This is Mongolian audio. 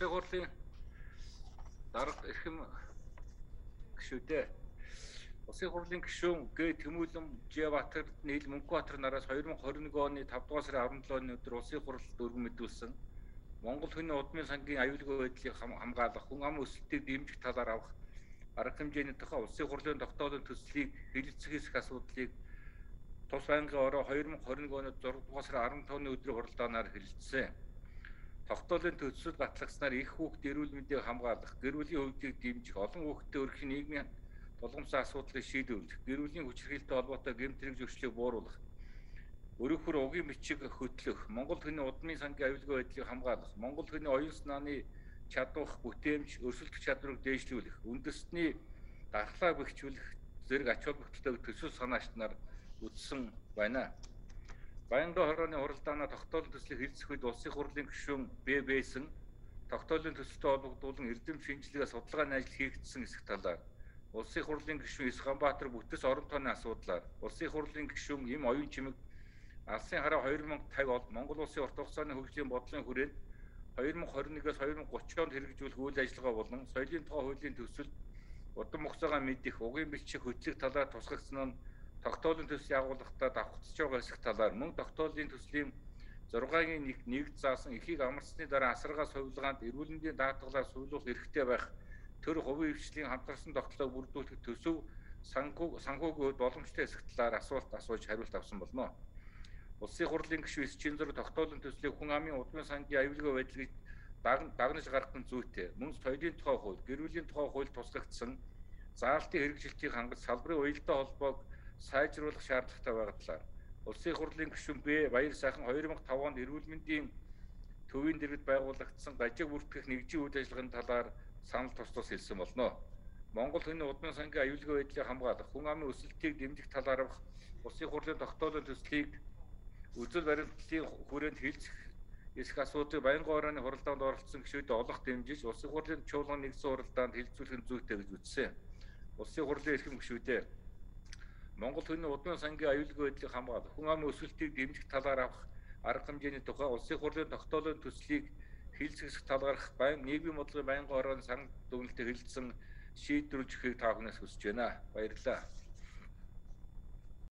Улсын хурлын дарга эрхэм гишүүдээ Улсын хурлын гишүүн Г Тэмүүлэн Жбатар нийл Мөнхбаатар нараас 2021 оны 5 дугаар сарын 17-ны өдөр Улсын хурлд өргөн мэдүүлсэн. Монгол хүний удмын сангийн аюулгүй байдлыг хамгаалах хүн ам өсөлтийг дэмжих талаар авах арга хэмжээний тухай Улсын хурлын тогтоолын төслийг хэлэлцэх хэсэг асуудлыг тус байнгын ороо 2021 оны 6 дугаар сарын 15-ны өдрийн хуралдаанаар хэлэлцсэн тогтоолын төсөл батлагснаар их хүүхд эрүүл мэндийг хамгаалах, гэр бүлийн хөгжийг дэмжих, олон хүүхэдтэй өрхийн нийгмийн тулгамсаа асуудлыг шийдвэрлэх, гэр бүлийн хүчирхийлэлтэй холбоотой гэмтрэг зөрчлийг бууруулах, өрөөхөр угийн бичиг хөтлөх, Монгол хүний удмын сангийн аюулгүй байдлыг хамгаалах, Монгол хүний оюун санааны чадвах, бүтээмж, өрсөлдөх чадварыг дээшлүүлэх, үндэсний дархлаа бэхжүүлэх зэрэг ач холбогдолтой төсөл санаачт нар үтсэн байна. Баянган хорооны хуралдаанаа тогтоолын төслийг хэлцэх үед улсын хурлын гишүүн ББ-сэн тогтоолын төсөлтэй холбогдуулан эрдэм шинжилгээ судалгааны ажил хийгдсэн хэсэг талаар улсын хурлын гишүүн Исханбаатар бүтэс орон тооны асуудлаар улсын хурлын гишүүн им оюун чимэг Алсын хараа 2050 бол Монгол улсын урт хугацааны хөгжлийн бодлогын хүрээнд 2021-ээс 2030 онд хэрэгжүүлэх үйл ажиллагаа болон соёлын тухай хуулийн төсөл удам хугацаагаа мэдэх угийн бичиг хөтлөх талаар тусгагдсан нь тогтоолын төслийн агуулгатаа давхцаж байгаа хэсэг талаар мөн тогтоолын төслийн 6-гийн 1 нэгд заасан эхийг амарсны дараа асаргаа сувилгаанд эрүүл мэндийн даатгалаар суулгах эрхтэй байх төр хувийн хвшлийн хамтарсан тогтолцоог бүрдүүлэх төсөв санхүүгийн боломжтой хэсэг талаар асуулт асууж хариулт авсан болно. Улсын хурлын гишүүн эсчин зур тогтоолын төслийг хүн амын удмын сангийн аюулгүй байдлыг дагнаж гаргах нь зүйтэй. Мөн соёлын тухай хууль, гэр бүлийн тухай хууль туслагдсан заалтын хэрэгжилтийг хангаж салбарын уялдаа холбоог сайжруулах шаардлагатай байгаа талаар Улсын хурлын гишүүн Б Баяр сайхан 2005 онд эрүүл мэндийн төвийн дэргэд байгуулагдсан гажиг бүртгэх нэгжийн үйл ажиллагааны талаар санал тус тус хэлсэн болно. Монгол хүний удмын сангийн аюулгүй байдлыг хамгаалах, хүн амын өсөлтийг дэмжих талаар Улсын хурлын тогтоолын төслийг үзэл баримтлалын хүрээнд хилцэх эсэх асуудыг Баянган орооны хуралдаанд оролцсон гишүүдэд олох дэмжиж Улсын хурлын чуулган нэгдсэн хуралдаанд хилцүүлэх нь зүйтэй гэж үзсэн. Улсын хурлын эрхэм гишүүдээ Монгол хүний удмын сангийн аюулгүй байдлыг хамгаалах, хүн амын өсөлтийг дэмжих талаар авах арга хэмжээний тухай улсын хурлын тогтоолын төслийг хилцэх талаарх байн нийгмийн бодлогын байнгын орон санал дүгнэлтэд хэлэлцсэн шийдвэрлэж өгөхийг та бүхнээс хүсэж байна. Баярлалаа.